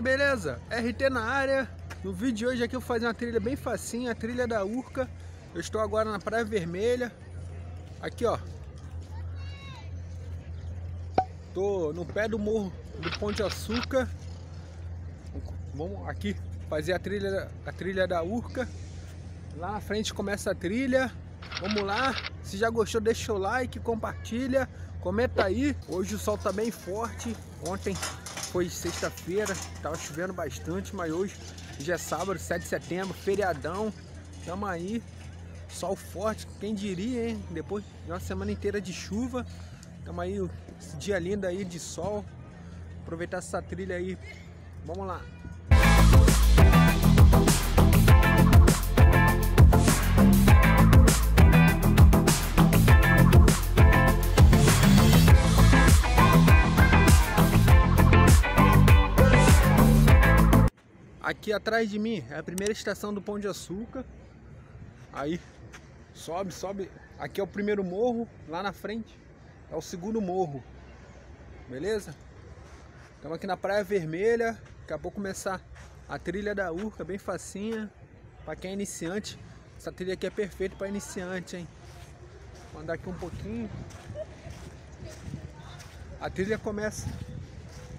beleza? RT na área. No vídeo de hoje aqui eu vou fazer uma trilha bem facinha, a trilha da Urca. Eu estou agora na Praia Vermelha. Aqui, ó. Tô no pé do morro do Pão de Açúcar. Vamos aqui fazer a trilha, a trilha da Urca. Lá na frente começa a trilha. Vamos lá. Se já gostou, deixa o like, compartilha, comenta aí. Hoje o sol tá bem forte. Ontem foi sexta-feira, tava chovendo bastante, mas hoje já é sábado, 7 de setembro, feriadão. Tamo aí. Sol forte, quem diria, hein? Depois de uma semana inteira de chuva. Tamo aí, esse dia lindo aí de sol. Aproveitar essa trilha aí. Vamos lá. Aqui atrás de mim é a primeira estação do Pão de Açúcar. Aí sobe, sobe. Aqui é o primeiro morro, lá na frente é o segundo morro. Beleza? Estamos aqui na Praia Vermelha. Daqui a pouco começar a trilha da Urca, bem facinha. Para quem é iniciante, essa trilha aqui é perfeita para iniciante, hein? Vou andar aqui um pouquinho. A trilha começa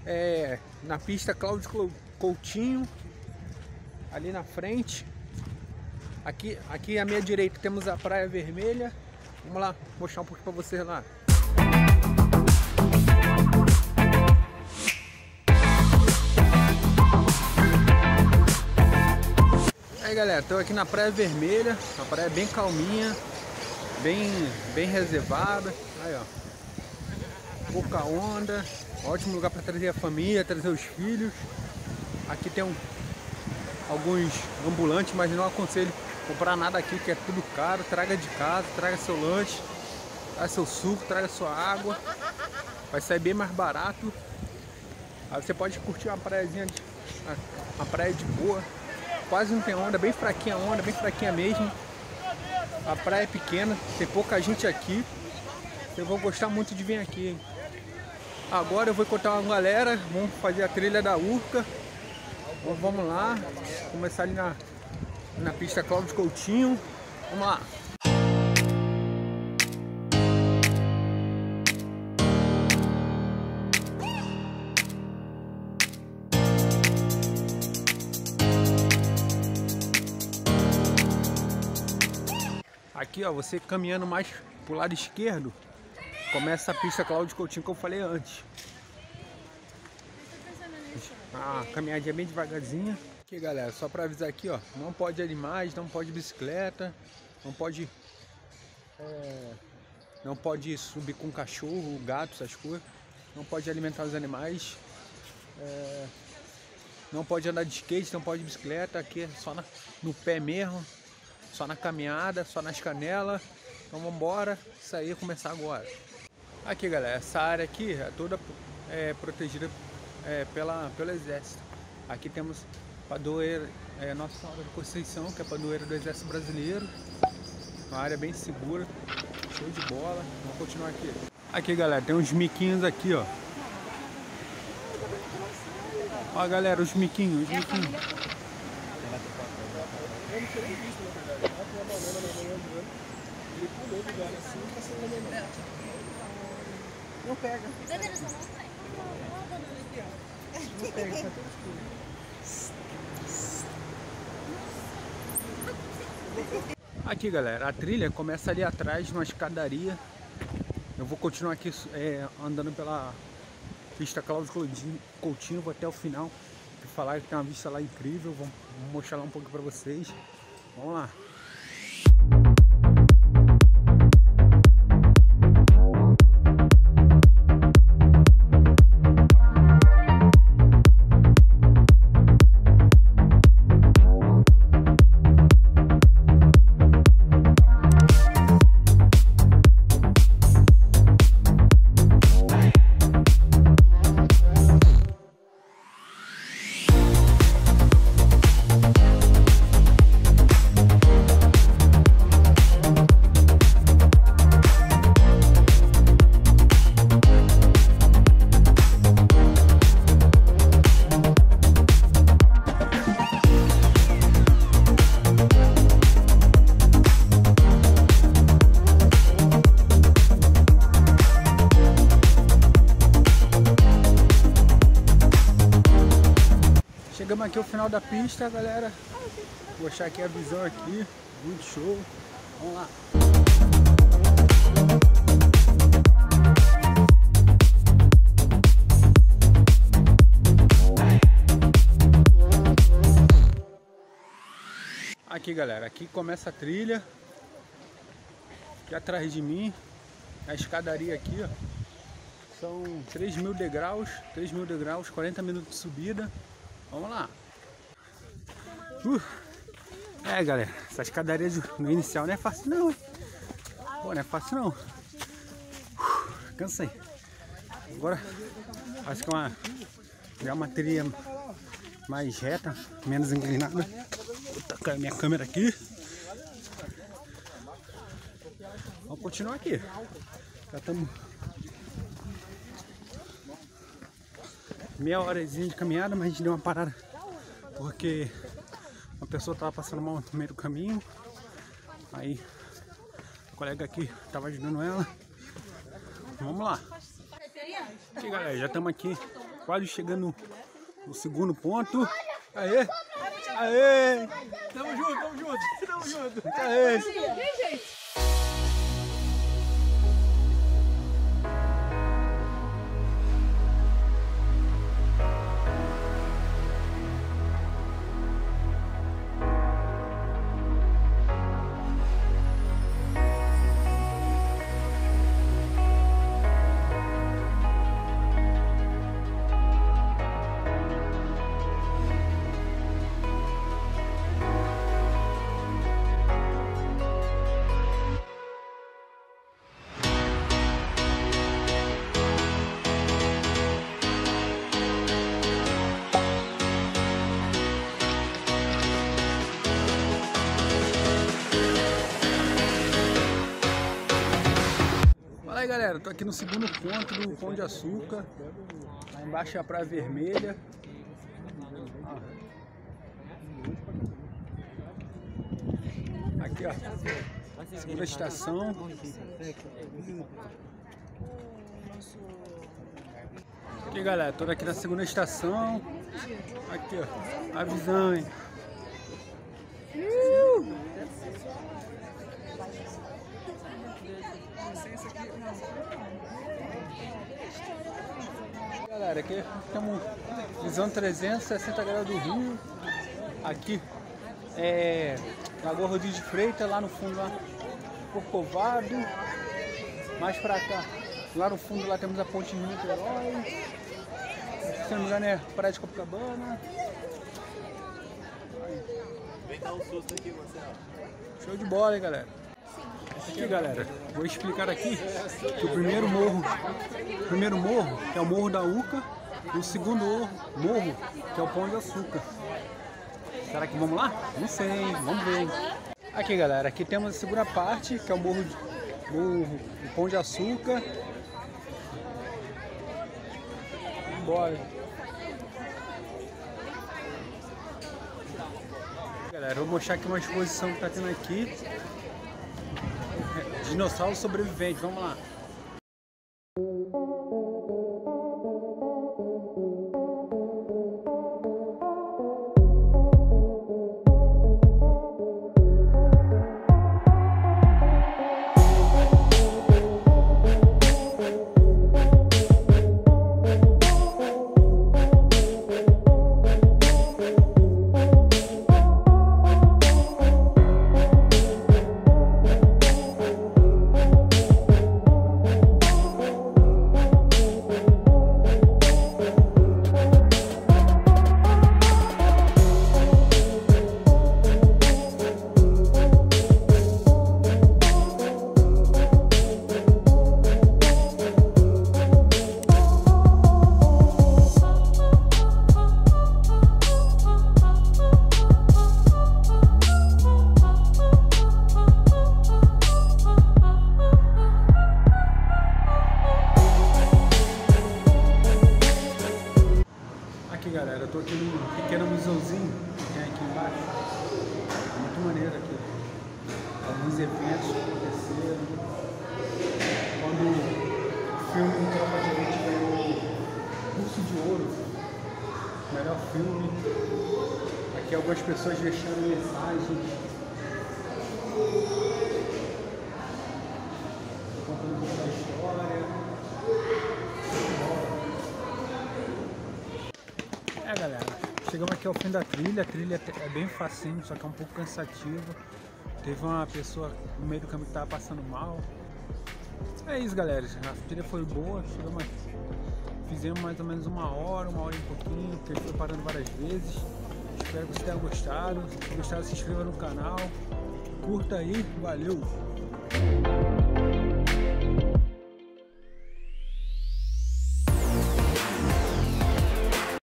é, na pista Cláudio Coutinho, ali na frente. Aqui, aqui à minha direita temos a Praia Vermelha. Vamos lá mostrar um pouquinho para vocês lá. Aí galera, estou aqui na Praia Vermelha, uma praia bem calminha, bem, bem reservada. Aí ó, pouca onda, ótimo lugar para trazer a família, trazer os filhos. Aqui tem um alguns ambulantes, mas não aconselho comprar nada aqui que é tudo caro. Traga de casa, traga seu lanche, traga seu suco, traga sua água. Vai sair bem mais barato. Aí você pode curtir uma praiazinha, de, uma praia de boa. Quase não tem onda, bem fraquinha a onda, bem fraquinha mesmo. A praia é pequena, tem pouca gente aqui. Eu vou gostar muito de vir aqui. Hein? Agora eu vou encontrar uma galera, vamos fazer a trilha da Urca. Então vamos lá, começar ali na, na pista Cláudio Coutinho. Vamos lá. Aqui ó, você caminhando mais pro lado esquerdo, começa a pista Cláudio Coutinho que eu falei antes. A caminhadinha bem devagarzinha. Aqui galera, só para avisar aqui ó, não pode animais, não pode bicicleta, não pode é, não pode subir com cachorro, gato, essas coisas, não pode alimentar os animais, é, não pode andar de skate, não pode de bicicleta, aqui é só na, no pé mesmo, só na caminhada, só nas canelas. Então vamos embora, sair começar agora. Aqui galera, essa área aqui é toda é, protegida é, pela, pelo Exército. Aqui temos padroeira, é, Nossa Senhora de Conceição, que é padroeira do Exército Brasileiro. Uma área bem segura, show de bola. Vamos continuar aqui. Aqui galera, tem uns miquinhos aqui, ó. Ó galera, os miquinhos, os miquinhos. Não pega. Aqui galera, a trilha começa ali atrás numa escadaria. Eu vou continuar aqui é, andando pela pista Cláudio Coutinho, Coutinho, vou até o final. Falar que tem uma vista lá incrível, vou mostrar lá um pouco para vocês. Vamos lá. Final da pista, galera. Vou achar aqui a visão aqui. Muito show. Vamos lá. Aqui galera, aqui começa a trilha Aqui atrás de mim A escadaria aqui, ó São 3 mil degraus 3 mil degraus, 40 minutos de subida Vamos lá uh. É galera, essa escadaria no inicial não é fácil não Pô, não é fácil não uh, Cansei Agora acho que é uma, é uma trilha mais reta, menos inclinada tacar minha câmera aqui. Vamos continuar aqui. Já estamos meia horazinha de caminhada, mas a gente deu uma parada porque uma pessoa estava passando mal no meio do caminho. Aí o colega aqui estava ajudando ela. Vamos lá. Aqui galera, já estamos aqui quase chegando no segundo ponto. Aê! Aê! Tamo junto, tamo junto, tamo junto. Aê! Galera, tô aqui no segundo ponto do Pão de Açúcar. Lá embaixo é a Praia Vermelha. Aqui ó, segunda estação. Aqui galera, tô aqui na segunda estação. Aqui ó, a visão hein Galera, aqui temos visão 360 graus do Rio. Aqui é Lagoa Rodrigues de Freitas, lá no fundo, lá Corcovado. Mais pra cá, lá no fundo lá temos a ponte de Niterói. Se não me engano é Praia de Copacabana. Vem dar um susto aqui, Marcelo. Show de bola, hein, galera. Aqui galera, vou explicar aqui que o primeiro morro, o primeiro morro é o Morro da Uca o segundo morro que é o Pão de Açúcar. Será que vamos lá? Não sei, vamos ver. Aqui galera, aqui temos a segunda parte que é o Morro, morro do Pão de Açúcar. Bora. Galera, vou mostrar aqui uma exposição que tá tendo aqui Dinossauro sobrevivente, vamos lá. Alguns eventos que aconteceram. Quando o filme Tropa de Elite ganhou Curso de Ouro, melhor filme. Aqui algumas pessoas deixando mensagens. Contando um pouco da história. É galera, aqui ao fim da trilha, a trilha é bem facinho, só que é um pouco cansativo. Teve uma pessoa no meio do caminho que tava passando mal. É isso galera, a trilha foi boa, chegamos. Fizemos mais ou menos uma hora, uma hora e um pouquinho, porque foi parando várias vezes. Espero que você tenha gostado. Se gostar, se inscreva no canal. Curta aí, valeu!